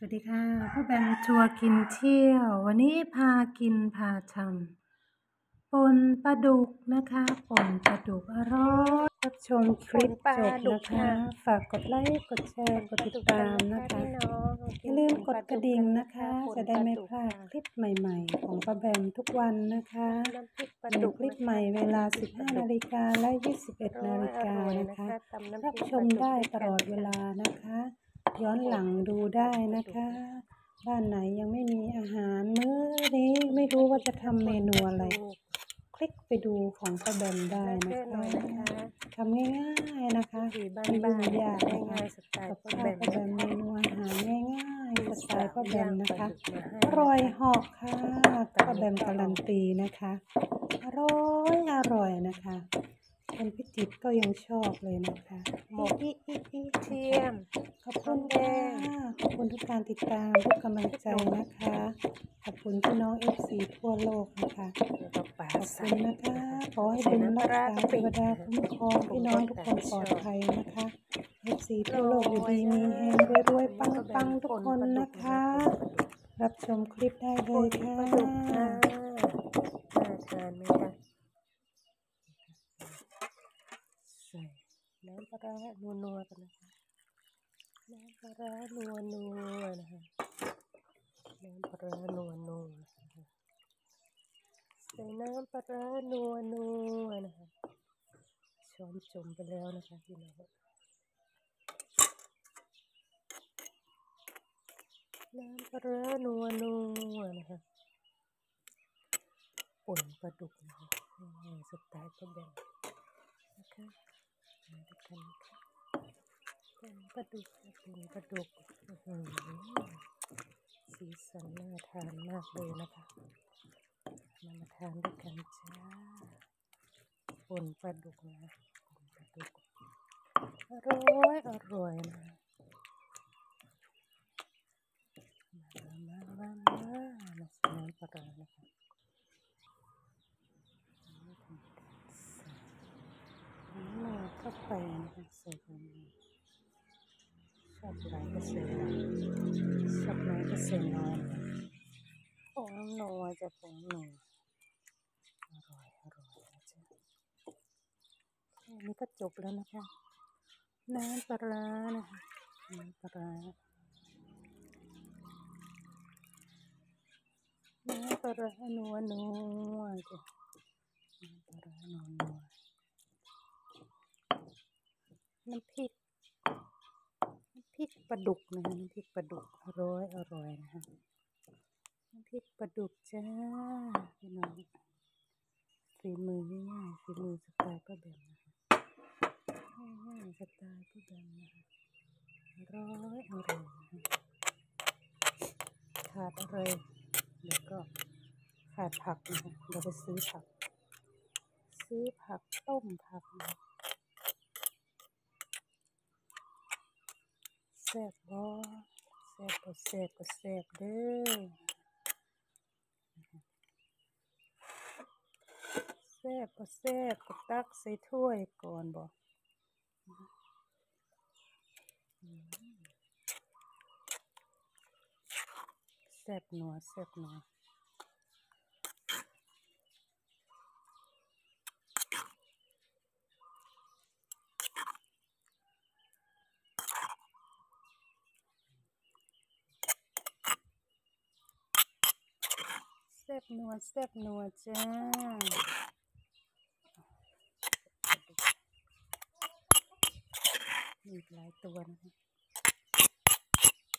สวัสดีค่ะพ่อแบมทัวร์กินเที่ยว วันนี้พากินพาทำป่นปลาดุกนะคะป่นปลาดุกอร่อยรับชมคลิปจบนะคะ ฝากกดไลค์กดแชร์กดติดตามนะคะอย่าลืมกดกระดิ่งนะคะ จะได้ไม่พลาดคลิปใหม่ ๆ ของป้าแบมทุกวันนะคะน้ำพริกปลาดูดุกคลิปใหม่เวลา 15 นาฬิกาและ 21 นาฬิกานะคะรับชมได้ตลอดเวลานะคะ ย้อนหลังดูได้นะคะ บ้านไหนยังไม่มีอาหารมื้อนี้ไม่รู้ว่าจะทำเมนูอะไร คลิกไปดูของป้าแบมได้นะแน่นอคะนนะคะทำง่ายๆนะคะสีบ้านไม่บ้ายุ่นงยากนะง่าคะยๆสไตล์กับป้าข้าวแบมป้าแบมเมนูอาหารง่ายๆสไตล์ป้าแบมนะคะย่างปลาดุกมาให้อร่อยเหอกค่ะป้าแบมการันตีนะคะอร่อยอร่อยนะคะ คนพิจิตรก็ยังชอบเลยนะคะหมกอีอีอีเทียมขอบคุณค่ะขอบคุณทุกการติดตามทุกกำลังใจนะคะ ขอบคุณพี่น้อง FC ทั่วโลกนะคะแล้วก็กราบขอบพระคุณนะคะขอให้บุญรักษาเทวดาคุ้มครองพี่น้องทุกคนปลอดภัยนะคะ FC ทั่วโลกอยู่ดีมีแฮงรวยๆปังๆทุกคนนะคะ รับชมคลิปได้เลป่นยค่ะปลาดุกค่ะน่าทานไหมคะใส่ น้ำปลาร้านัวกันนะคะ น้ำปลาร้านัวนะคะ น้ำปลาร้านัวนะคะใส่น้ำปลาร้านัวนะคะ ช้อนจมไปแล้วนะคะพี่น้องน้ำปลาร้านัวนะคะป่นปลาดุกนะคะสไตล์ก็แบบนะคะ มาด้วยกันนะคะป่นปลาดุกเป่นปลาดุกสีสันน่าทานมากเลยนะคะมามาทานด้วยกันจ้าปนปลาดุกนะปนปลาดุกอร่อยอร่อยนะมามามามามาสน้ำปลาร้านะคะนี่ทำการใส่น้ำมันเข้า ไปนะคะใส่ไปชอบหลก็ใส่หลายชอบน้อยก็ใส่น้อยนะคะผงนัวจะผงนัวอร่อยอร่อยนะจ๊ะแค่นี้ก็จบแล้วนะคะ น้ำปลานะคะน้ำปลาน้ำปลาร้านัวนัวจ้ะน้ำปลาร้านัวนัว น้ำพริกน้ำพริกปลาดุกนะคะน้ำพริกปลาดุกอร่อยอร่อยนะคะน้ำพริกปลาดุกจ้าพี่น้องฝีมือง่ายๆฝีมือสไตล์ป้าแบมนะคะง่ายๆสไตล์ป้าแบมนะคะอร่อยอร่อยนะคะขาดอะไรแล้วก็ขาดผักนะคะเราไปซื้อผัก ซื้อผักต้มผักนะ แซ่บบ่แซ่บบ่แซ่บบ่แซ่บเด้อแซ่บบ่แซ่บก็ตักใส่ถ้วยก่อนบ่อืมแซ่บหนัวแซ่บหนัว บนัวแซ่บนัวจ้ามีอีกหลายตัวนะคะ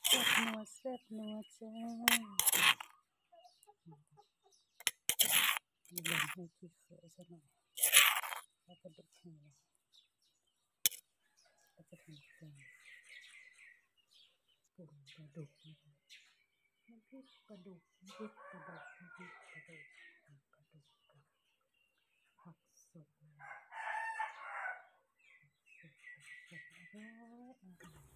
แซ่บนัวแซ่บนัวจ้ามีลงให้ที่เขยซะหน่อยแล้วก็ดุให้เลยแล้วก็ทำเครื่องปุ่นกระดูกนะคะ น้ำพริกประดุกน้ำพริกประดุกน้ำพริกประดุกน้ำปลาดุกกับผักสดนะสดสดอร่อยอร่อย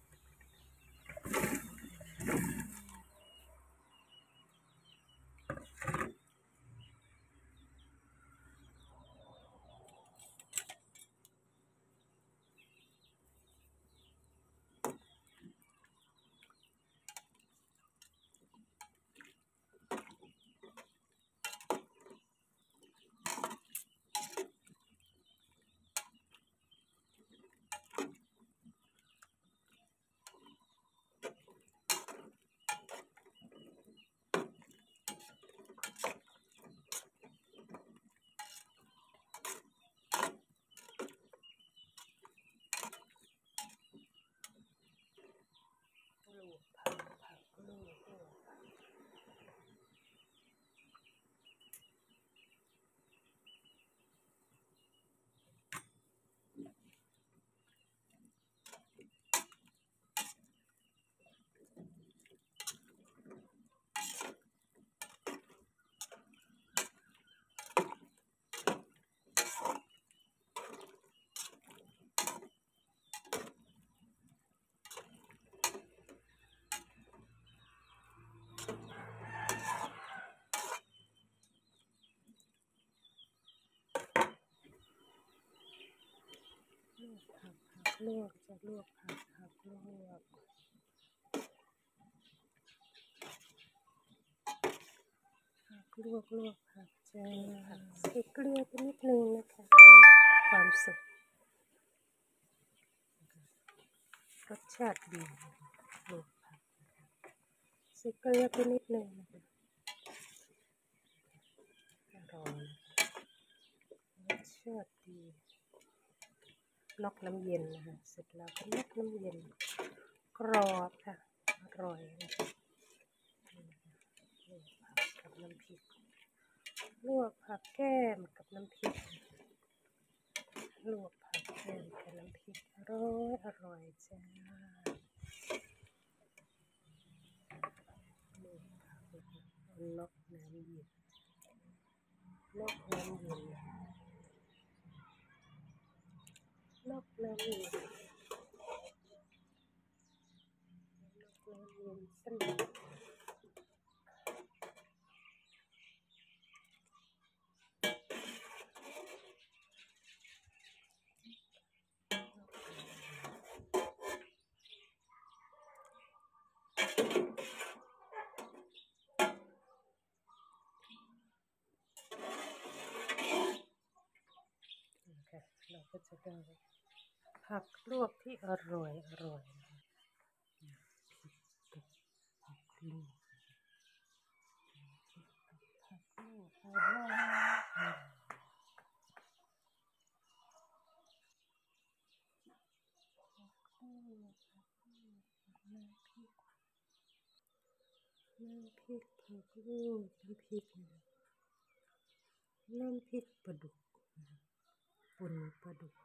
ผักผักลวกจะลวกผักผักลวกผักลวกลวกผักจะใส่เกลือไปนิดนึงนะคะความสุกรสชาติดีลวกผักใส่เกลือไปนิดนึงนะคะอร่อยรสชาติดี นอกน้ำเย็นนะคะเสร็จแล้วก็นอกน้ำเย็นกรอบค่ะอร่อยนะคะลวกผักกับน้ำพริก ลวกผักแก้มกับน้ำพริก ลวกผักแก้มกับน้ำพริกอร่อยอร่อยจ้าลวกผักนะคะนอกน้ำเย็นนอกน้ำเย็น นอกน้ ผักลวกที่อร่อยอร่อยผักลวกผักลวกอร่อยน้ำพริกผักลวกน้ำพริกน้ำพริกปลาดุกนะคะปนปลาดุก